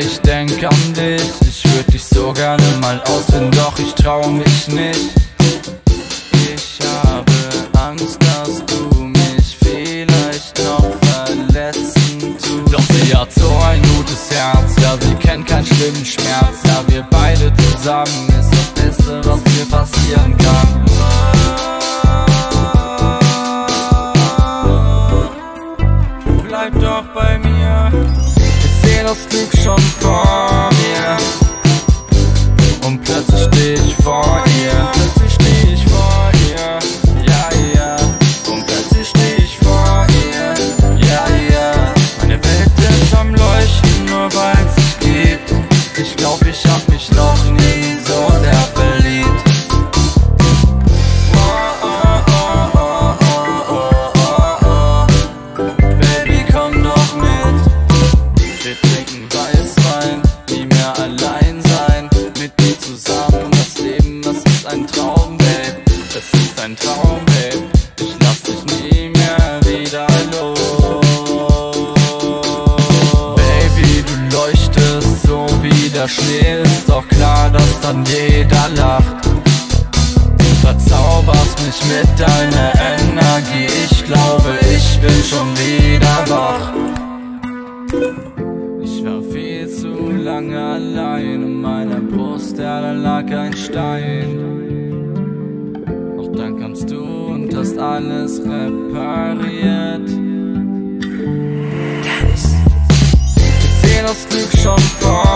Ich denk an dich. Ich würd dich so gerne mal ausfinden, doch ich trau mich nicht. Schlimmen Schmerz. Ja, wir beide zusammen ist das Beste, was mir passieren kann. Bleib doch bei mir. Ich seh das Glück schon vor Das ist ein Traum, Babe. Ich lass dich nie mehr wieder los. Baby, du leuchtest so wie der Schnee. Ist doch klar, dass dann jeder lacht. Du verzauberst mich mit deiner Energie. Ich glaube, ich bin schon wieder wach. Ich war viel zu lange allein in meiner Brust, ja, da lag ein Stein. Hast alles repariert. Ich seh das Glück schon vor